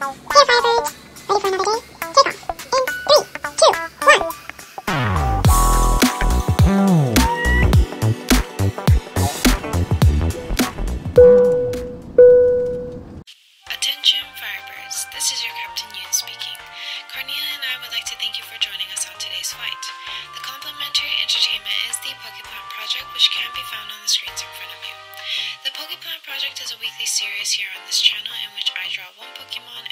this is your Captain Yoon speaking. Cornelia and I would like to thank you for joining us on today's flight. The complimentary entertainment is the Pokeplant Project, which can be found on the screens in front of you. The Pokeplant Project is a weekly series here on this channel in which I draw one Pokemon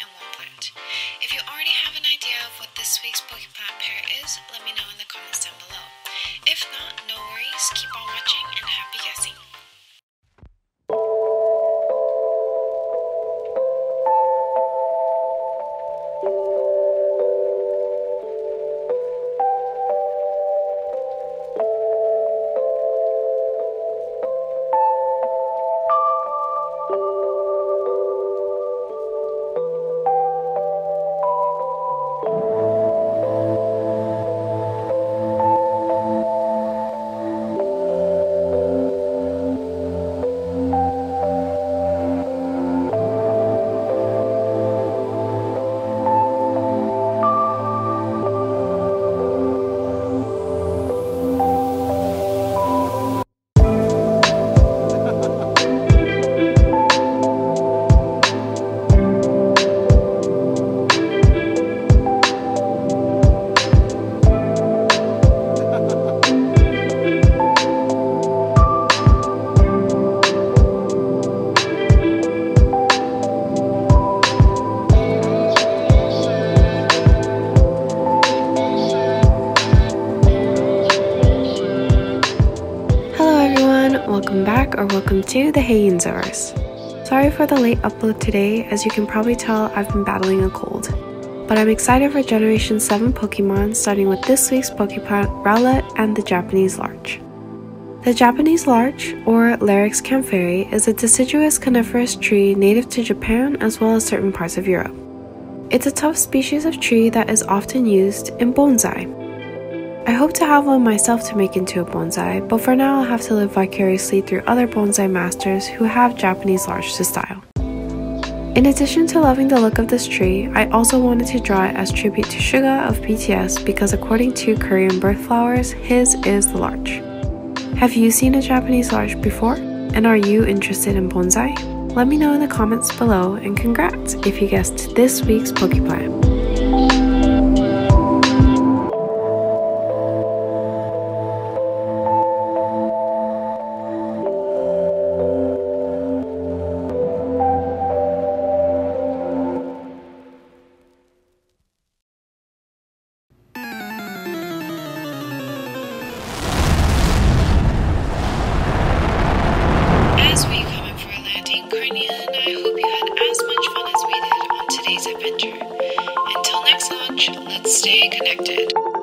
week's Pokeplant pair is, let me know in the comments down below. If not, no worries, keep on watching and happy guessing. Welcome back or welcome to the Hey Yunzers. Sorry for the late upload today, as you can probably tell I've been battling a cold. But I'm excited for Generation 7 Pokemon, starting with this week's Pokemon Rowlet and the Japanese Larch. The Japanese larch, or Larix kaempferi, is a deciduous coniferous tree native to Japan as well as certain parts of Europe. It's a tough species of tree that is often used in bonsai. I hope to have one myself to make into a bonsai, but for now I'll have to live vicariously through other bonsai masters who have Japanese larch to style. In addition to loving the look of this tree, I also wanted to draw it as tribute to Suga of BTS because according to Korean birth flowers, his is the larch. Have you seen a Japanese larch before? And are you interested in bonsai? Let me know in the comments below and congrats if you guessed this week's Pokeplant. Stay connected.